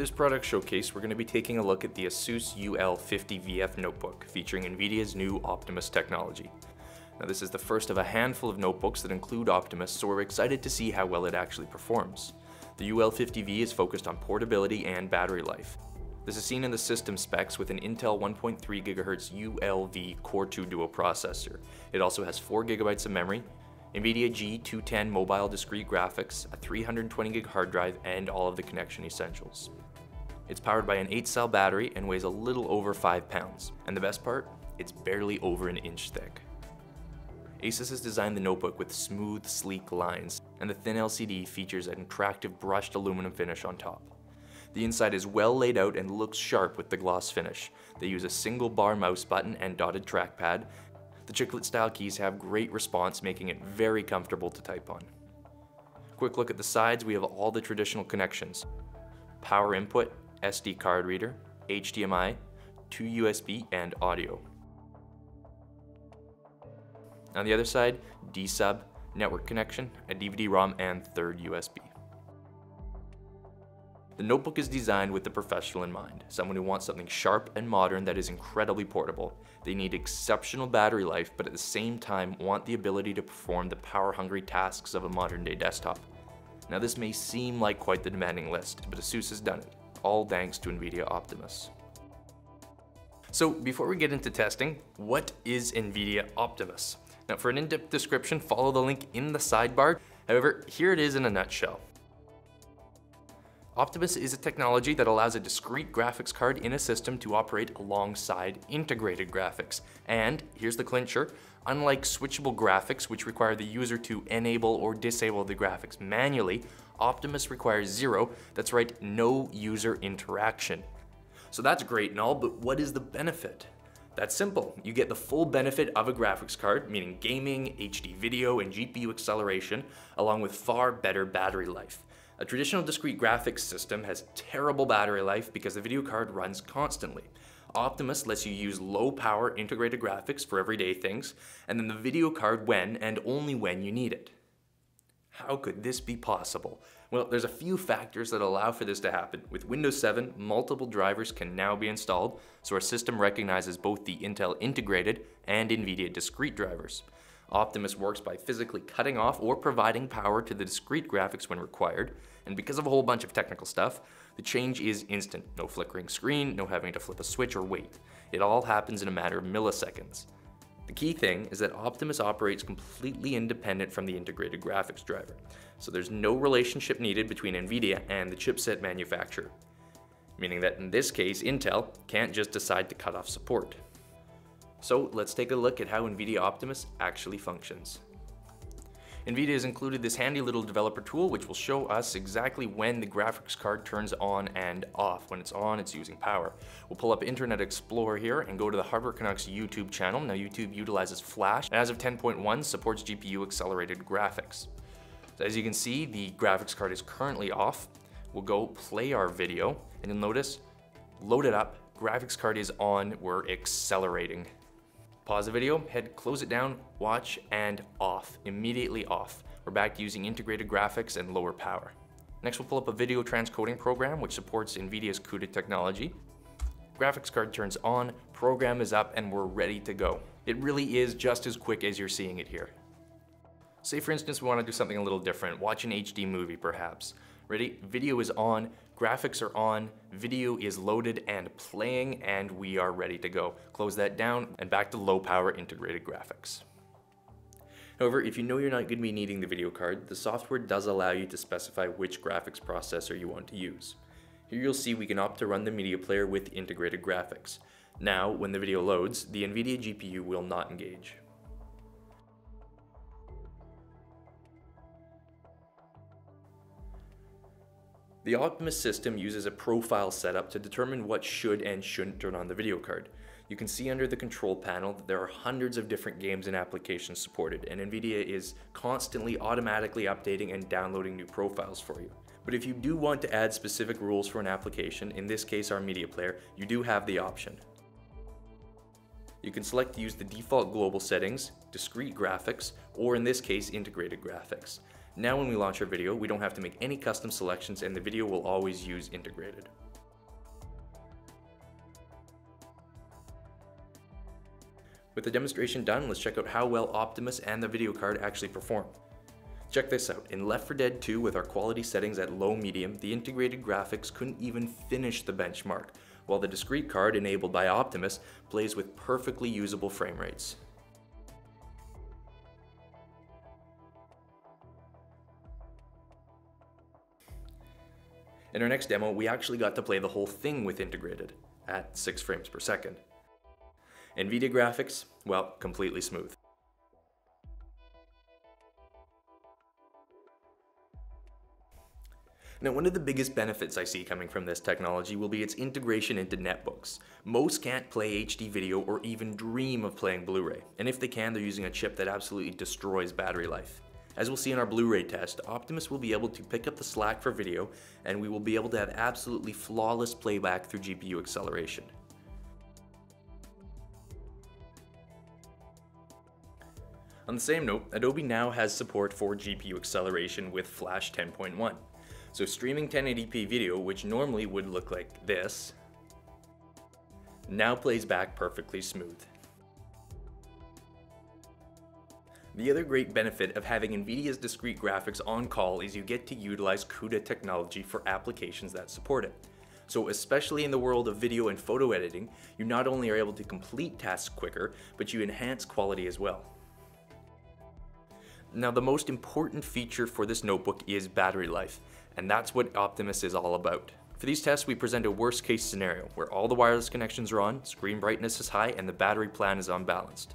This product showcase, we're going to be taking a look at the ASUS UL50VF notebook featuring NVIDIA's new Optimus technology. Now this is the first of a handful of notebooks that include Optimus, so we're excited to see how well it actually performs. The UL50V is focused on portability and battery life. This is seen in the system specs with an Intel 1.3 GHz ULV Core 2 Duo processor. It also has 4 GB of memory, NVIDIA G210 mobile discrete graphics, a 320 gig hard drive, and all of the connection essentials. It's powered by an 8 cell battery and weighs a little over 5 pounds. And the best part? It's barely over an inch thick. Asus has designed the notebook with smooth, sleek lines, and the thin LCD features an attractive brushed aluminum finish on top. The inside is well laid out and looks sharp with the gloss finish. They use a single bar mouse button and dotted trackpad, the chiclet style keys have great response, making it very comfortable to type on. Quick look at the sides, we have all the traditional connections. Power input, SD card reader, HDMI, two USB, and audio. On the other side, D-sub, network connection, a DVD-ROM, and third USB. The notebook is designed with the professional in mind, someone who wants something sharp and modern that is incredibly portable. They need exceptional battery life, but at the same time want the ability to perform the power-hungry tasks of a modern-day desktop. Now this may seem like quite the demanding list, but ASUS has done it, all thanks to NVIDIA Optimus. So before we get into testing, what is NVIDIA Optimus? Now for an in-depth description, follow the link in the sidebar. However, here it is in a nutshell. Optimus is a technology that allows a discrete graphics card in a system to operate alongside integrated graphics. And here's the clincher, unlike switchable graphics which require the user to enable or disable the graphics manually, Optimus requires zero, that's right, no user interaction. So that's great and all, but what is the benefit? That's simple. You get the full benefit of a graphics card, meaning gaming, HD video, and GPU acceleration, along with far better battery life. A traditional discrete graphics system has terrible battery life because the video card runs constantly. Optimus lets you use low power integrated graphics for everyday things, and then the video card when and only when you need it. How could this be possible? Well, there's a few factors that allow for this to happen. With Windows 7, multiple drivers can now be installed, so our system recognizes both the Intel integrated and NVIDIA discrete drivers. Optimus works by physically cutting off or providing power to the discrete graphics when required, and because of a whole bunch of technical stuff, the change is instant. No flickering screen, no having to flip a switch or wait. It all happens in a matter of milliseconds. The key thing is that Optimus operates completely independent from the integrated graphics driver, so there's no relationship needed between NVIDIA and the chipset manufacturer, meaning that in this case, Intel can't just decide to cut off support. So let's take a look at how NVIDIA Optimus actually functions. NVIDIA has included this handy little developer tool which will show us exactly when the graphics card turns on and off. When it's on, it's using power. We'll pull up Internet Explorer here and go to the Hardware Canucks YouTube channel. Now YouTube utilizes Flash and as of 10.1 supports GPU accelerated graphics. So as you can see, the graphics card is currently off. We'll go play our video and you'll notice, load it up, graphics card is on, we're accelerating. Pause the video, head close it down, watch, and off, immediately off. We're back to using integrated graphics and lower power. Next we'll pull up a video transcoding program which supports NVIDIA's CUDA technology. Graphics card turns on, program is up, and we're ready to go. It really is just as quick as you're seeing it here. Say for instance we want to do something a little different, watch an HD movie perhaps. Ready? Video is on, graphics are on, video is loaded and playing, and we are ready to go. Close that down and back to low power integrated graphics. However, if you know you're not going to be needing the video card, the software does allow you to specify which graphics processor you want to use. Here you'll see we can opt to run the media player with integrated graphics. Now, when the video loads, the NVIDIA GPU will not engage. The Optimus system uses a profile setup to determine what should and shouldn't turn on the video card. You can see under the control panel that there are hundreds of different games and applications supported, and NVIDIA is constantly automatically updating and downloading new profiles for you. But if you do want to add specific rules for an application, in this case our media player, you do have the option. You can select to use the default global settings, discrete graphics, or in this case integrated graphics. Now when we launch our video, we don't have to make any custom selections and the video will always use integrated. With the demonstration done, let's check out how well Optimus and the video card actually perform. Check this out, in Left 4 Dead 2 with our quality settings at low medium, the integrated graphics couldn't even finish the benchmark, while the discrete card enabled by Optimus plays with perfectly usable frame rates. In our next demo, we actually got to play the whole thing with integrated, at 6 frames per second. NVIDIA graphics, well, completely smooth. Now, one of the biggest benefits I see coming from this technology will be its integration into netbooks. Most can't play HD video or even dream of playing Blu-ray, and if they can, they're using a chip that absolutely destroys battery life. As we'll see in our Blu-ray test, Optimus will be able to pick up the slack for video, and we will be able to have absolutely flawless playback through GPU acceleration. On the same note, Adobe now has support for GPU acceleration with Flash 10.1. So streaming 1080p video, which normally would look like this, now plays back perfectly smooth. The other great benefit of having NVIDIA's discrete graphics on call is you get to utilize CUDA technology for applications that support it. So especially in the world of video and photo editing, you not only are able to complete tasks quicker, but you enhance quality as well. Now the most important feature for this notebook is battery life and that's what Optimus is all about. For these tests, we present a worst case scenario where all the wireless connections are on, screen brightness is high, and the battery plan is unbalanced.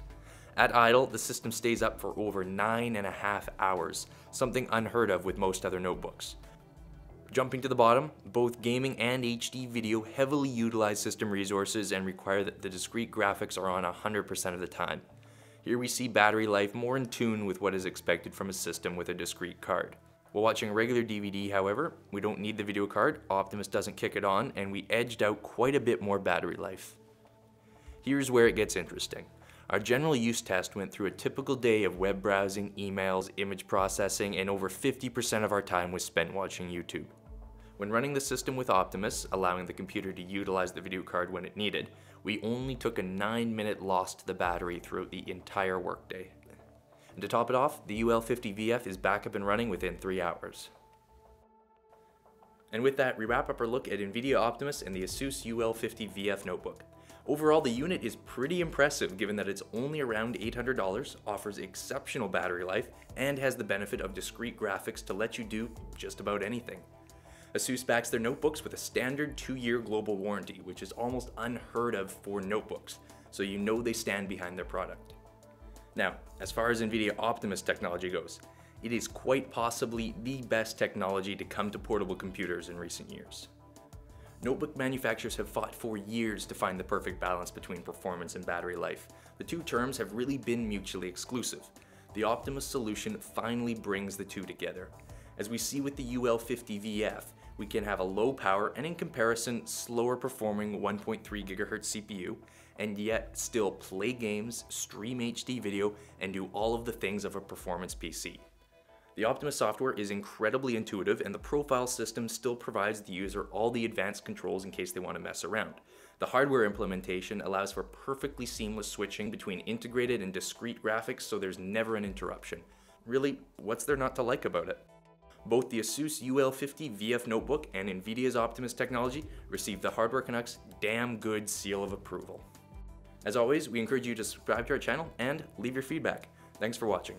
At idle, the system stays up for over nine and a half hours, something unheard of with most other notebooks. Jumping to the bottom, both gaming and HD video heavily utilize system resources and require that the discrete graphics are on 100% of the time. Here we see battery life more in tune with what is expected from a system with a discrete card. While watching a regular DVD, however, we don't need the video card, Optimus doesn't kick it on, and we edged out quite a bit more battery life. Here's where it gets interesting. Our general use test went through a typical day of web browsing, emails, image processing, and over 50% of our time was spent watching YouTube. When running the system with Optimus, allowing the computer to utilize the video card when it needed, we only took a 9 minute loss to the battery throughout the entire workday. And to top it off, the UL50VF is back up and running within 3 hours. And with that, we wrap up our look at NVIDIA Optimus and the ASUS UL50VF notebook. Overall, the unit is pretty impressive given that it's only around $800, offers exceptional battery life, and has the benefit of discrete graphics to let you do just about anything. ASUS backs their notebooks with a standard 2-year global warranty, which is almost unheard of for notebooks, so you know they stand behind their product. Now, as far as NVIDIA Optimus technology goes, it is quite possibly the best technology to come to portable computers in recent years. Notebook manufacturers have fought for years to find the perfect balance between performance and battery life. The two terms have really been mutually exclusive. The Optimus solution finally brings the two together. As we see with the UL50VF, we can have a low power and in comparison slower performing 1.3 GHz CPU and yet still play games, stream HD video, and do all of the things of a performance PC. The Optimus software is incredibly intuitive and the profile system still provides the user all the advanced controls in case they want to mess around. The hardware implementation allows for perfectly seamless switching between integrated and discrete graphics so there's never an interruption. Really, what's there not to like about it? Both the ASUS UL50 VF notebook and NVIDIA's Optimus technology received the Hardware Canucks damn good seal of approval. As always, we encourage you to subscribe to our channel and leave your feedback. Thanks for watching.